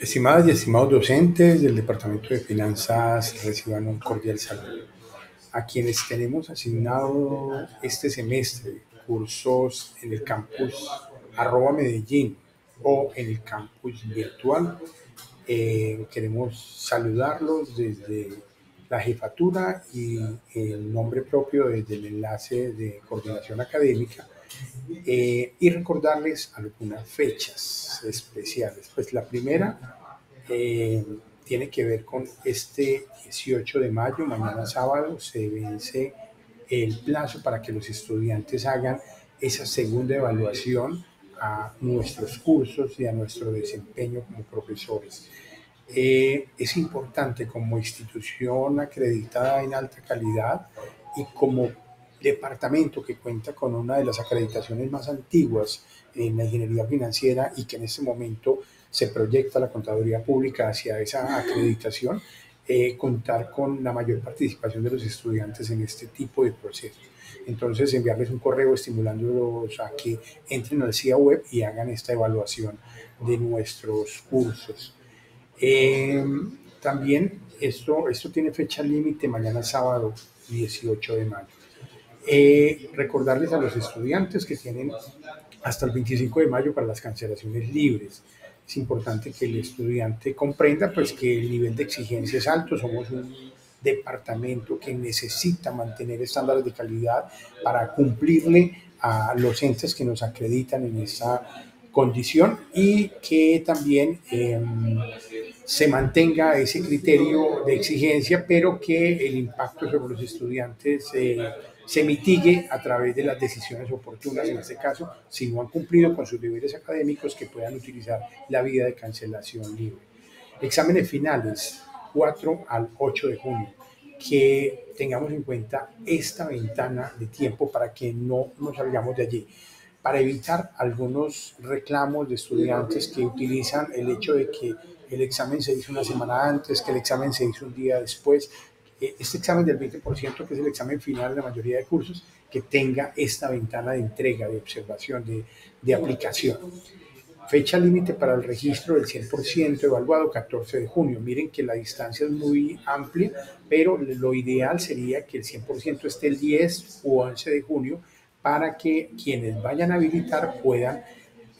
Estimadas y estimados docentes del Departamento de Finanzas, reciban un cordial saludo. A quienes tenemos asignado este semestre cursos en el campus arroba Medellín o en el campus virtual, eh, queremos saludarlos desde la jefatura y el nombre propio desde el enlace de coordinación académica eh, y recordarles algunas fechas especiales. Pues la primera eh, tiene que ver con este 18 de mayo, mañana sábado, se vence el plazo para que los estudiantes hagan esa segunda evaluación a nuestros cursos y a nuestro desempeño como profesores. Eh, es importante como institución acreditada en alta calidad y como departamento que cuenta con una de las acreditaciones más antiguas en la ingeniería financiera y que en este momento se proyecta la contaduría pública hacia esa acreditación, eh, contar con la mayor participación de los estudiantes en este tipo de procesos. Entonces, enviarles un correo estimulándolos a que entren al CIA web y hagan esta evaluación de nuestros cursos. Eh, también esto, esto tiene fecha límite mañana sábado 18 de mayo. Eh, recordarles a los estudiantes que tienen hasta el 25 de mayo para las cancelaciones libres. Es importante que el estudiante comprenda pues, que el nivel de exigencia es alto, somos un departamento que necesita mantener estándares de calidad para cumplirle a los entes que nos acreditan en esa condición y que también em, se mantenga ese criterio de exigencia, pero que el impacto sobre los estudiantes eh, se mitigue a través de las decisiones oportunas, en este caso, si no han cumplido con sus deberes académicos, que puedan utilizar la vía de cancelación libre. Exámenes finales, 4 al 8 de junio, que tengamos en cuenta esta ventana de tiempo para que no nos salgamos de allí, para evitar algunos reclamos de estudiantes que utilizan el hecho de que el examen se hizo una semana antes, que el examen se hizo un día después, eh, este examen del 20%, que es el examen final de la mayoría de cursos, que tenga esta ventana de entrega, de observación, de, de aplicación. Fecha límite para el registro del 100% evaluado 14 de junio. Miren que la distancia es muy amplia, pero lo ideal sería que el 100% esté el 10 o 11 de junio para que quienes vayan a habilitar puedan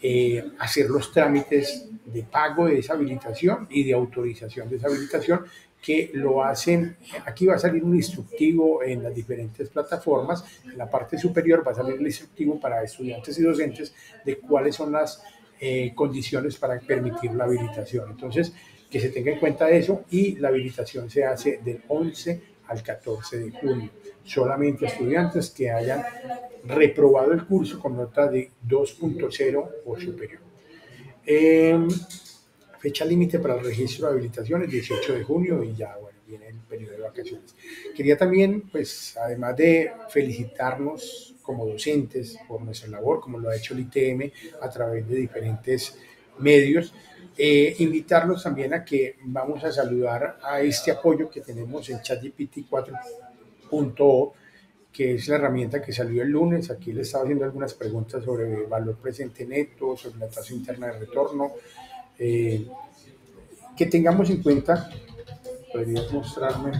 eh, hacer los trámites de pago de esa habilitación y de autorización de esa habilitación que lo hacen, aquí va a salir un instructivo en las diferentes plataformas, en la parte superior va a salir el instructivo para estudiantes y docentes de cuáles son las eh, condiciones para permitir la habilitación. Entonces, que se tenga en cuenta eso y la habilitación se hace del 11 al 14 de junio. Solamente estudiantes que hayan reprobado el curso con nota de 2.0 o superior. Eh, Fecha límite para el registro de habilitaciones, 18 de junio, y ya, bueno, viene el periodo de vacaciones. Quería también, pues, además de felicitarnos como docentes por nuestra labor, como lo ha hecho el ITM a través de diferentes medios, eh, invitarlos también a que vamos a saludar a este apoyo que tenemos en ChatGPT 4.0 que es la herramienta que salió el lunes. Aquí le estaba haciendo algunas preguntas sobre valor presente neto, sobre la tasa interna de retorno, eh, que tengamos en cuenta, podrías mostrarme.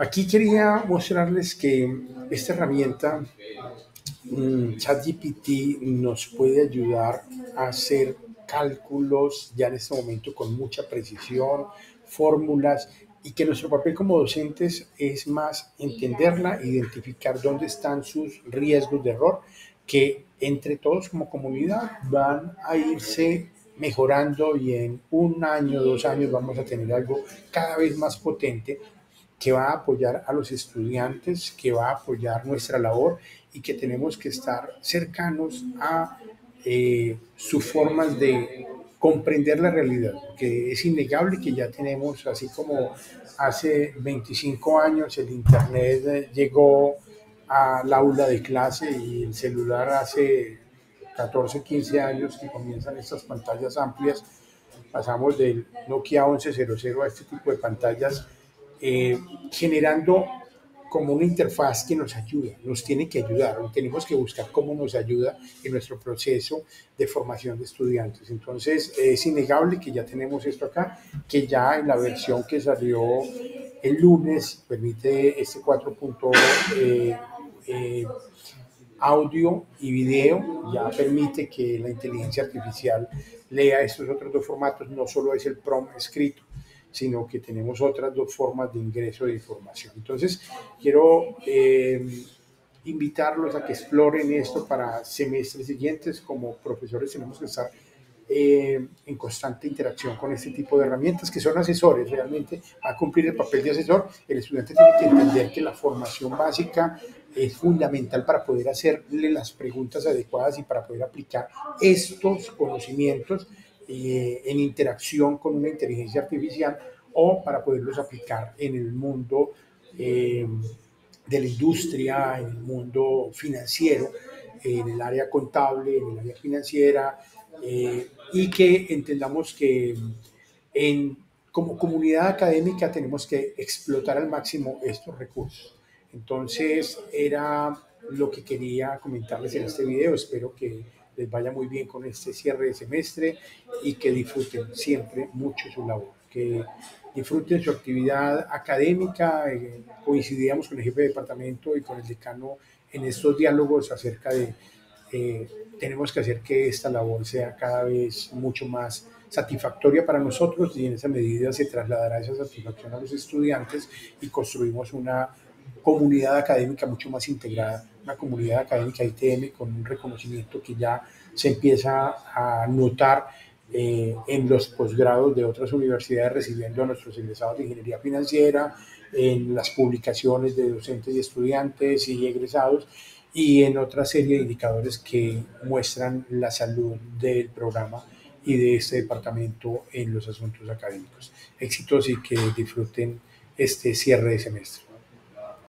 Aquí quería mostrarles que esta herramienta ChatGPT nos puede ayudar a hacer cálculos ya en este momento con mucha precisión, fórmulas y que nuestro papel como docentes es más entenderla, identificar dónde están sus riesgos de error, que entre todos como comunidad van a irse mejorando y en un año, dos años vamos a tener algo cada vez más potente que va a apoyar a los estudiantes, que va a apoyar nuestra labor y que tenemos que estar cercanos a eh, sus formas de comprender la realidad, que es innegable que ya tenemos, así como hace 25 años el Internet llegó al aula de clase y el celular hace 14, 15 años que comienzan estas pantallas amplias, pasamos del Nokia 1100 a este tipo de pantallas eh, generando como una interfaz que nos ayuda, nos tiene que ayudar, tenemos que buscar cómo nos ayuda en nuestro proceso de formación de estudiantes. Entonces, es innegable que ya tenemos esto acá, que ya en la versión que salió el lunes permite este 4. Eh, eh, audio y video, ya permite que la inteligencia artificial lea estos otros dos formatos, no solo es el PROM escrito, sino que tenemos otras dos formas de ingreso de información. Entonces, quiero eh, invitarlos a que exploren esto para semestres siguientes. Como profesores tenemos que estar eh, en constante interacción con este tipo de herramientas que son asesores realmente a cumplir el papel de asesor. El estudiante tiene que entender que la formación básica es fundamental para poder hacerle las preguntas adecuadas y para poder aplicar estos conocimientos eh, en interacción con una inteligencia artificial o para poderlos aplicar en el mundo eh, de la industria, en el mundo financiero, en el área contable, en el área financiera, eh, y que entendamos que en, como comunidad académica tenemos que explotar al máximo estos recursos. Entonces era lo que quería comentarles en este video. Espero que les vaya muy bien con este cierre de semestre y que disfruten siempre mucho su labor, que disfruten su actividad académica. Eh, coincidíamos con el jefe de departamento y con el decano en estos diálogos acerca de eh, tenemos que hacer que esta labor sea cada vez mucho más satisfactoria para nosotros y en esa medida se trasladará esa satisfacción a los estudiantes y construimos una comunidad académica mucho más integrada, una comunidad académica ITM con un reconocimiento que ya se empieza a notar eh, en los posgrados de otras universidades recibiendo a nuestros egresados de ingeniería financiera, en las publicaciones de docentes y estudiantes y egresados y en otra serie de indicadores que muestran la salud del programa y de este departamento en los asuntos académicos. Éxitos y que disfruten este cierre de semestre.